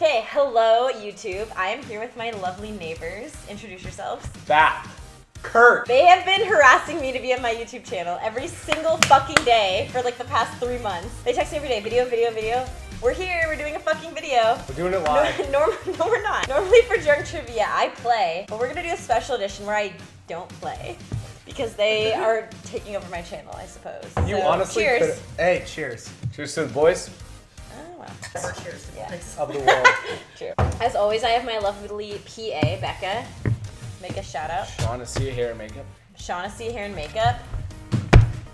Okay, hello YouTube. I am here with my lovely neighbors. Introduce yourselves. That. Kurt. They have been harassing me to be on my YouTube channel every single fucking day for like the past three months. They text me every day, video, video, video. We're here, we're doing a fucking video. We're doing it No, live. norm, no, we're not. Normally for drunk trivia, I play, but we're gonna do a special edition where I don't play because they are taking over my channel, I suppose. You So, honestly cheers. could. Hey, cheers. Cheers to the boys. Wow. Cheers. Yeah. Thanks. Of the world. True. As always, I have my lovely PA, Becca. Make a shout out. Want to see your hair and makeup? Shaughnessy hair and makeup.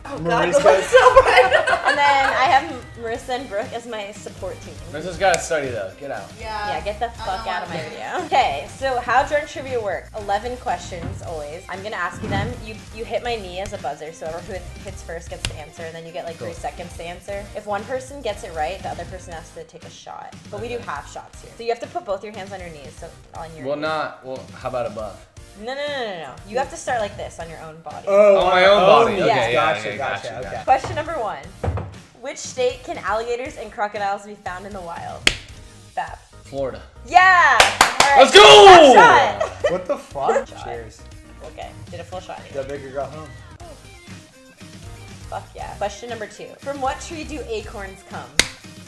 Oh god, Maurice that so bright. And then I have Marissa and Brooke as my support team. Marissa's got to study though. Get out. Yeah. Yeah, get the fuck out of my video. Okay, so how drunk trivia work? 11 questions always. I'm gonna ask you them. You you hit my knee as a buzzer, so whoever hit- hits first gets the answer, and then you get like three seconds to answer. If one person gets it right, the other person has to take a shot. But we do half shots here. So you have to put both your hands on your knees, so on your Well, knees. not. Well, how about above? No, no, no, no, no. You have to start like this on your own body. Oh, On my own oh, body. knees. Okay, yeah, gotcha, okay, gotcha, gotcha, okay. gotcha. Question number one. Which state can alligators and crocodiles be found in the wild? Bap. Florida. Yeah! All right. Let's go! Shot. What the fuck? Cheers. Okay, did a full shot. That bigger got home. Fuck yeah. Question number two. From what tree do acorns come?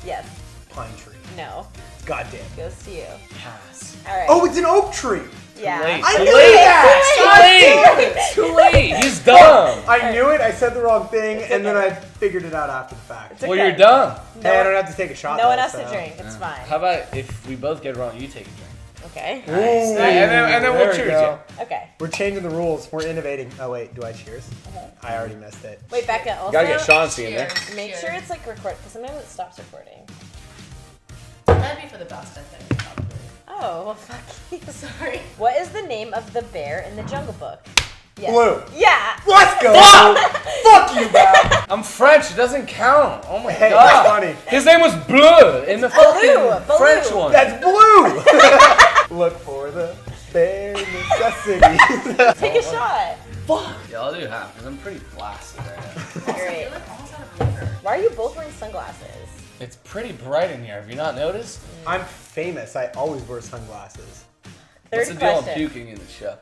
Yes. Pine tree. No. Goddamn. Goes to you. Pass. All right. Oh, it's an oak tree. yeah. late. I Too knew late. that. Too late. Too late. He's dumb. I knew it. I said the wrong thing, It's and then. I figured it out after the fact. It's Well, okay. you're dumb. No, hey, I don't have to take a shot. no one though, has to drink. It's fine. How about if we both get it wrong, you take a drink? Okay. Ooh, And then- and then we'll there we cheers. Okay. We're changing the rules. We're innovating. Oh wait, do I cheers? I already missed it. Wait, Becca. Also, Gotta get Chauncey in there. Make Cheers. sure it's like record because sometimes it stops recording. That'd be for the best, I think. Probably. Oh well, fuck you. Sorry. What is the name of the bear in the Jungle Book? Yes. Blue. Yeah. Let's go. Fuck you, Bob. I'm French. It doesn't count. Oh my Hey, god. that's funny. His name was Bleu in the Baloo, fucking Baloo. French one. That's blue. Look for the bare necessities. Take a shot. Fuck. Yeah, I'll do half because I'm pretty blasted right now. Great. You're like almost out of flavor. Why are you both wearing sunglasses? It's pretty bright in here. Have you not noticed? I'm famous. I always wear sunglasses. Third What's the deal on question. puking in the show?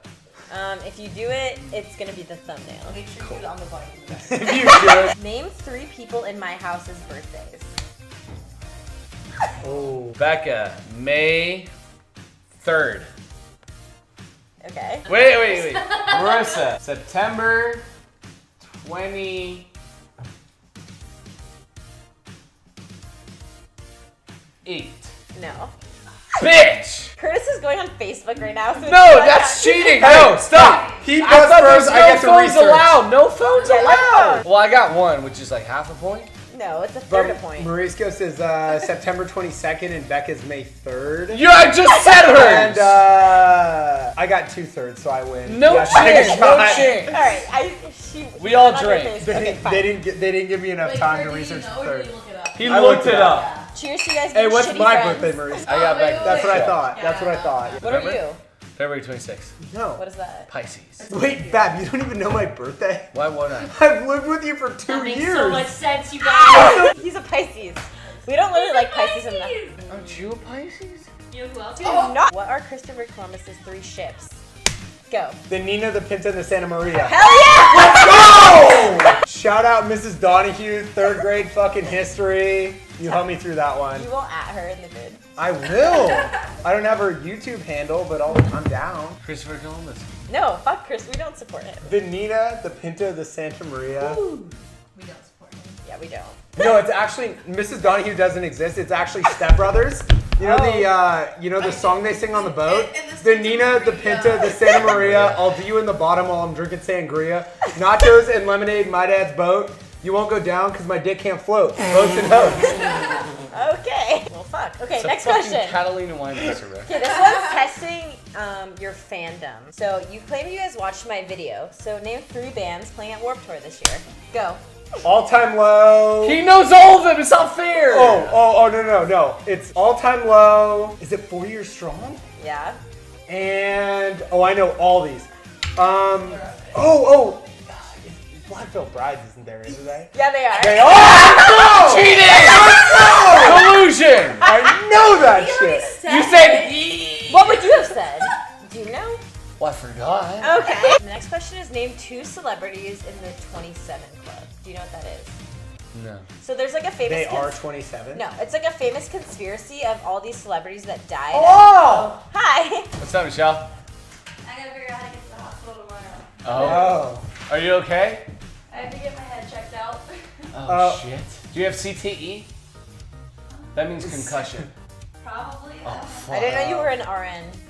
Um, if you do it, it's gonna be the thumbnail. Make sure you put it on the button. if you should. Name three people in my house's birthdays. Oh. Becca, May 3rd. Okay. Wait, wait, wait. Marissa, September 20. Eight. No. Bitch! Curtis is going on Facebook right now. So No, that's that- cheating. Hey, No, stop. He I does first. there's I no get to phones research. allowed. No phones Yeah, allowed. phones. Well, I got one, which is like half a point. No, it's a third But point. Marisco says uh, September 22nd and Becca's May 3rd. Yeah, I just said her. And uh, I got two thirds, so I win. no Yes, take a chance. No shot. chance. All right, I she. We all went drink. They, Okay, didn't, they didn't. They didn't give me enough Wait, time to research the third. did you it up? He I looked looked it it up. Yeah. Cheers to you guys. Hey, what's my friends. birthday, Maurice? I got Oh, back. wait, That's what I Yeah. thought. That's what I thought. What are you? February 26th. No. What is that? Pisces. Wait, Bap, you don't even know my birthday? Why would I? I've lived with you for two That makes years. so much sense, you guys. He's a Pisces. We don't really like Pisces in the. Aren't you a Pisces? you know who else? Do not. What are Christopher Columbus's three ships? Go. The Nina, the Pinta, and the Santa Maria. Hell yeah! Let's go! Shout out Mrs. Donahue, third grade fucking history. You helped me through that one. You won't at her in the vid. I will. I don't have her YouTube handle, but I'll, I'm down. Christopher Columbus. No, fuck Chris. We don't support him. The Nina, the Pinta, the Santa Maria. We don't support him. Yeah, we don't. No, it's actually Mrs. Donahue doesn't exist. It's actually Step Brothers. You know the uh, you know the song they sing on the boat. And the The Santa Nina, the Pinta, the Santa Maria. I'll do you in the bottom while I'm drinking sangria. Nachos and lemonade. My dad's boat. You won't go down because my dick can't float. Boats and hoes. Okay. Well, fuck. Okay, It's a next fucking question. Catalina Wine Mixer, bro. Okay, this one's testing um, your fandom. So you claim you guys watched my video. So name three bands playing at Warped Tour this year. Go. All time low. He knows all of them. It's not fair. Oh, oh, oh, no, no, no. It's all time low. Is it four years strong? Yeah. And oh, I know all these. Um, oh, oh. Black Veil Brides isn't there, is they? Yeah, they are. They are! Cheating! Collusion! I know that shit! You said What would you have said? Do you know? Well, I forgot. Okay. The next question is name two celebrities in the 27 Club. Do you know what that is? No. So there's like a famous. They are 27? No, it's like a famous conspiracy of all these celebrities that died. Oh! Hi. What's up, Michelle? I gotta figure out how to get to the hospital tomorrow. Oh. Oh. Are you okay? I have to get my head checked out. Oh, Uh, shit. Do you have CTE? That means concussion. Probably. Oh, fuck. I didn't know you were an RN.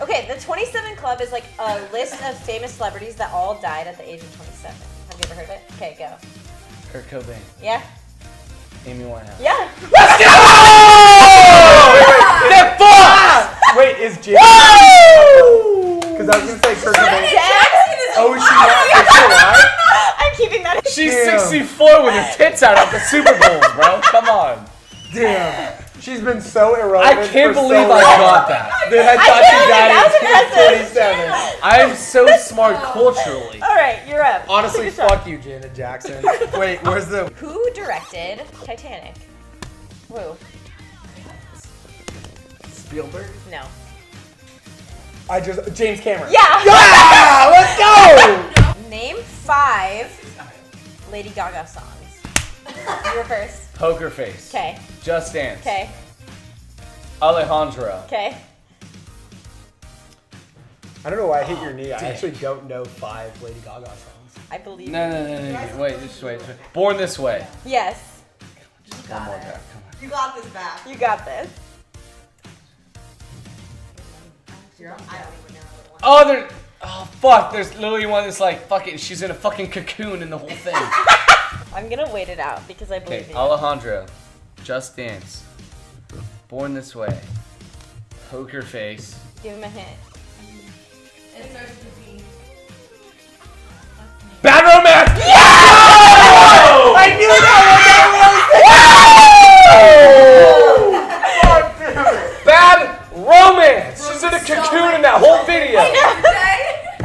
Okay, the 27 Club is like a list of famous celebrities that all died at the age of 27. Have you ever heard of it? Okay, go. Kurt Cobain. Yeah? Amy Winehouse. Yeah. Let's go! That fuck! Wait, is Jamie? Because I was gonna say Kurt Cobain. Oh, is she not? Is she alive? I'm keeping that. She's Damn. 64 with her tits out at the Super Bowl, bro. Come on. Damn. She's been so erratic. I can't for believe so I long. got that. Dude, I I thought can't you believe that was died impressive. at 27. I am so smart culturally. All right, you're up. Honestly, Take shot. fuck you, Janet Jackson. Wait, where's the? Who directed Titanic? Who? Spielberg. No. I just James Cameron. Yeah. Yeah, let's go. Name five Lady Gaga songs. You were first. Poker Face. Okay. Just Dance. Okay. Alejandro. Okay. I don't know why I hit your knee. I actually don't know five Lady Gaga songs. I believe. No, no, no, no, no. Wait, just wait. Born This Way. Yes. One more time. Come on. You got this back. You got this. I don't even know. Oh, there. Oh, fuck. There's literally one that's like, fucking, she's in a fucking cocoon in the whole thing. I'm gonna wait it out because I believe Okay. Alejandro. Just Dance. Born This Way. Poker Face. Give him a hint. It starts with B. Bad Romance! I knew that one. That was Bad Romance! She's in a cocoon in that whole video.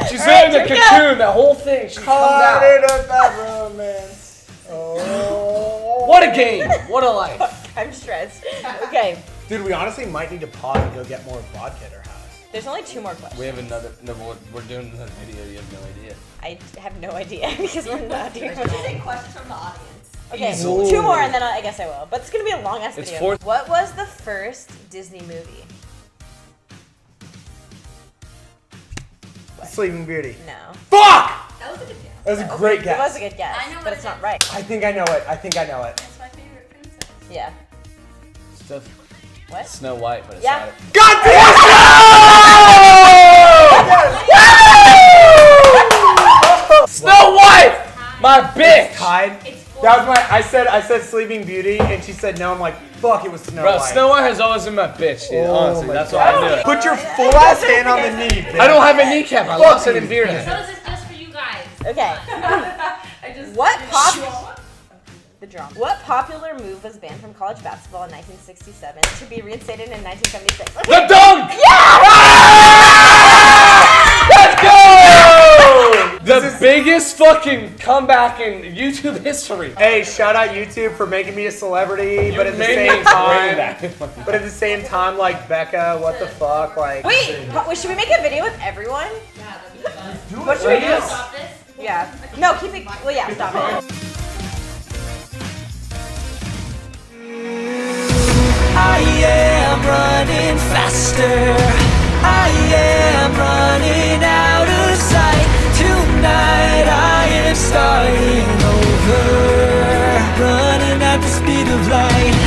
She's in the drink cocoon, that whole thing. She comes out. in a bad romance. Oh. What a game! What a life! I'm stressed. Okay. Dude, we honestly might need to pause and go get more vodka or our house. There's only two more questions. We have another. No, we're, we're doing another video. You have no idea. I have no idea because we're not doing Just much. take questions from the audience. Okay, Easily. two more and then I I guess I will. But it's gonna be a long ass It's video. fourth- What was the first Disney movie? Sleeping Beauty. No. Fuck! That was a good guess. That was a great It guess. was a good guess, I know but it's it not right. I think I know it. I think I know it. That's my favorite princess. Yeah. Stuff. What? Snow White, but it's Yeah. not. God damn! I said. I said Sleeping Beauty, and she said no. I'm like, fuck. It was Snow Bro, White. Snow White has always been my bitch, dude. Oh Honestly, that's God. why I do it. Put your full ass hand on the knee. bitch. I don't have a kneecap. I lost it in beer. So this is just for you guys. Okay. I just. What pop? The drum. What popular move was banned from college basketball in 1967 to be reinstated in 1976? Okay. The dunk! Let's ah! Go! The biggest fucking comeback in YouTube history. Hey, shout out YouTube for making me a celebrity, but at the same time, but at the same time, like Becca, what the fuck, like. Wait, wait, should we make a video with everyone? Yeah, that'd. What should we do? Stop this. Yeah. No, keep it. Well, yeah, stop it. I am running faster. I am running out of light.